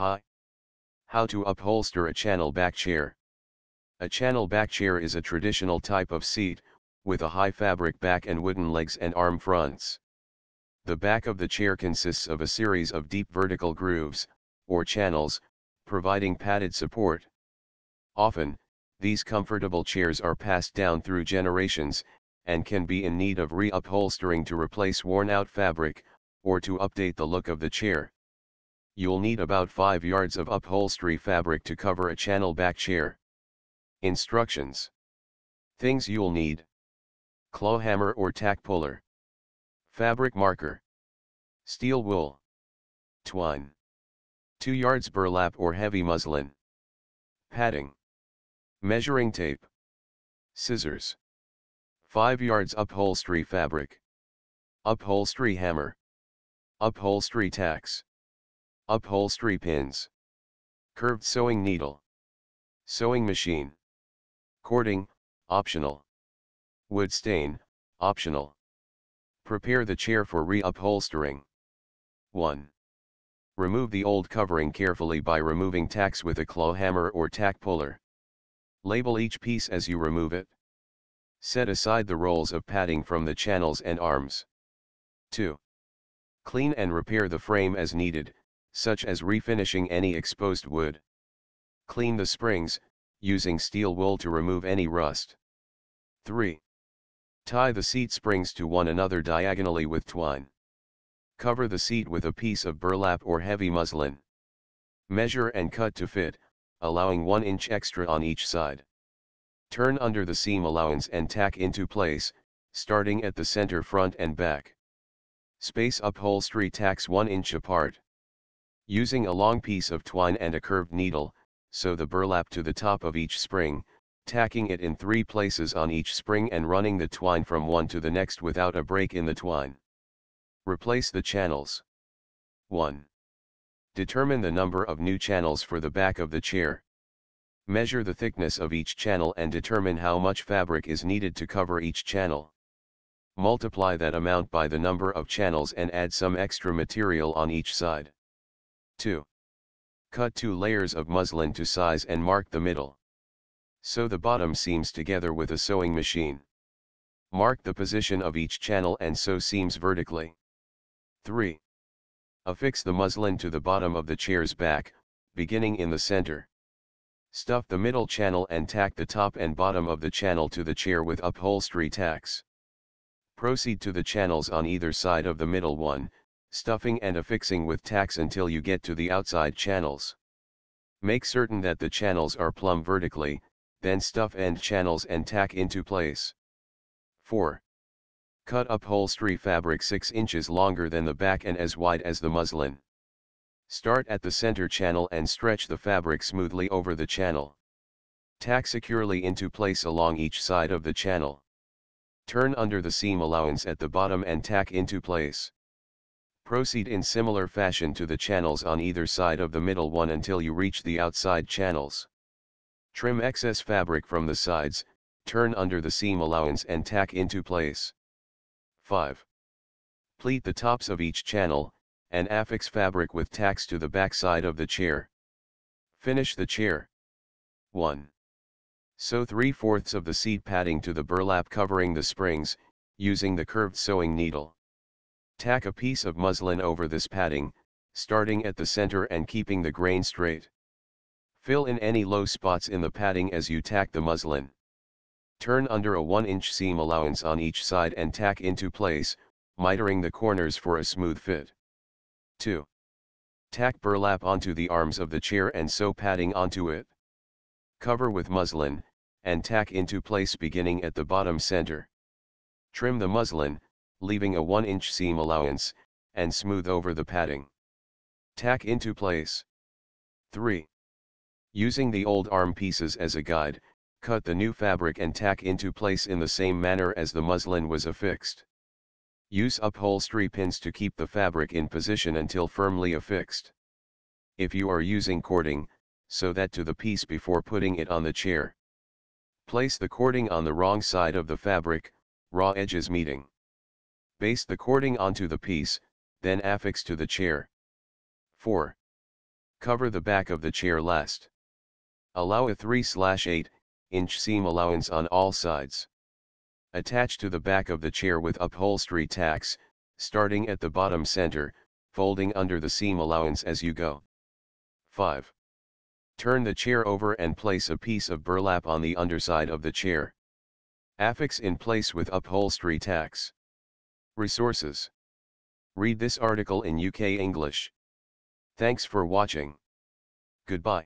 Hi. How to upholster a channel back chair. A channel back chair is a traditional type of seat, with a high fabric back and wooden legs and arm fronts. The back of the chair consists of a series of deep vertical grooves, or channels, providing padded support. Often, these comfortable chairs are passed down through generations, and can be in need of reupholstering to replace worn-out fabric, or to update the look of the chair. You'll need about 5 yards of upholstery fabric to cover a channel back chair. Instructions. Things you'll need. Claw hammer or tack puller. Fabric marker. Steel wool. Twine. 2 yards burlap or heavy muslin. Padding. Measuring tape. Scissors. 5 yards upholstery fabric. Upholstery hammer. Upholstery tacks. Upholstery pins. Curved sewing needle. Sewing machine. Cording, optional. Wood stain, optional. Prepare the chair for reupholstering. 1. Remove the old covering carefully by removing tacks with a claw hammer or tack puller. Label each piece as you remove it. Set aside the rolls of padding from the channels and arms. 2. Clean and repair the frame as needed, such as refinishing any exposed wood. Clean the springs, using steel wool to remove any rust. 3. Tie the seat springs to one another diagonally with twine. Cover the seat with a piece of burlap or heavy muslin. Measure and cut to fit, allowing 1 inch extra on each side. Turn under the seam allowance and tack into place, starting at the center front and back. Space upholstery tacks 1 inch apart. Using a long piece of twine and a curved needle, sew the burlap to the top of each spring, tacking it in three places on each spring and running the twine from one to the next without a break in the twine. Replace the channels. 1. Determine the number of new channels for the back of the chair. Measure the thickness of each channel and determine how much fabric is needed to cover each channel. Multiply that amount by the number of channels and add some extra material on each side. 2. Cut two layers of muslin to size and mark the middle. Sew the bottom seams together with a sewing machine. Mark the position of each channel and sew seams vertically. 3. Affix the muslin to the bottom of the chair's back, beginning in the center. Stuff the middle channel and tack the top and bottom of the channel to the chair with upholstery tacks. Proceed to the channels on either side of the middle one, stuffing and affixing with tacks until you get to the outside channels. Make certain that the channels are plumb vertically, then stuff end channels and tack into place. 4. Cut upholstery fabric 6 inches longer than the back and as wide as the muslin. Start at the center channel and stretch the fabric smoothly over the channel. Tack securely into place along each side of the channel. Turn under the seam allowance at the bottom and tack into place. Proceed in similar fashion to the channels on either side of the middle one until you reach the outside channels. Trim excess fabric from the sides, turn under the seam allowance and tack into place. 5. Pleat the tops of each channel, and affix fabric with tacks to the back side of the chair. Finish the chair. 1. Sew 3 fourths of the seat padding to the burlap covering the springs, using the curved sewing needle. Tack a piece of muslin over this padding, starting at the center and keeping the grain straight. Fill in any low spots in the padding as you tack the muslin. Turn under a 1 inch seam allowance on each side and tack into place, mitering the corners for a smooth fit. 2. Tack burlap onto the arms of the chair and sew padding onto it. Cover with muslin, and tack into place beginning at the bottom center. Trim the muslin, leaving a 1 inch seam allowance, and smooth over the padding. Tack into place. 3. Using the old arm pieces as a guide, cut the new fabric and tack into place in the same manner as the muslin was affixed. Use upholstery pins to keep the fabric in position until firmly affixed. If you are using cording, sew that to the piece before putting it on the chair. Place the cording on the wrong side of the fabric, raw edges meeting. Baste the cording onto the piece, then affix to the chair. 4. Cover the back of the chair last. Allow a 3-8 inch seam allowance on all sides. Attach to the back of the chair with upholstery tacks, starting at the bottom center, folding under the seam allowance as you go. 5. Turn the chair over and place a piece of burlap on the underside of the chair. Affix in place with upholstery tacks. Resources. Read this article in UK English. Thanks for watching. Goodbye.